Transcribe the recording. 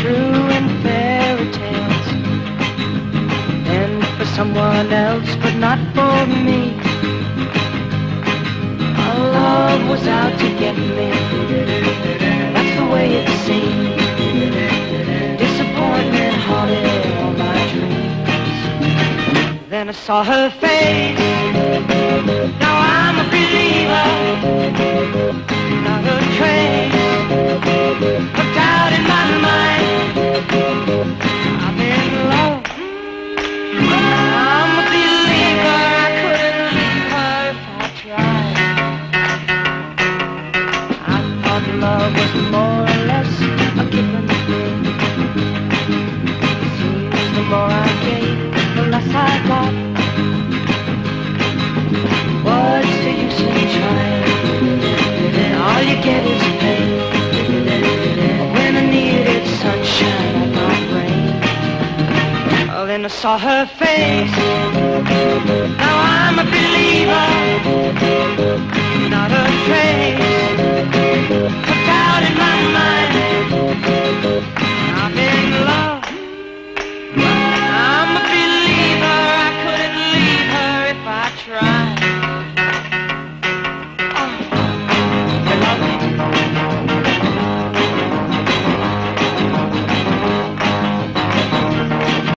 true in fairy tales and for someone else but not for me. Our love was out to get me. That's the way it seemed disappointment haunted all my dreams. Then i saw her face. Love was more or less a given thing. Seems the more I gave, the less I got. What's the use in trying? All you get is pain. When I needed sunshine I my rain. Oh, then I saw her face. try.